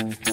Mm-hmm.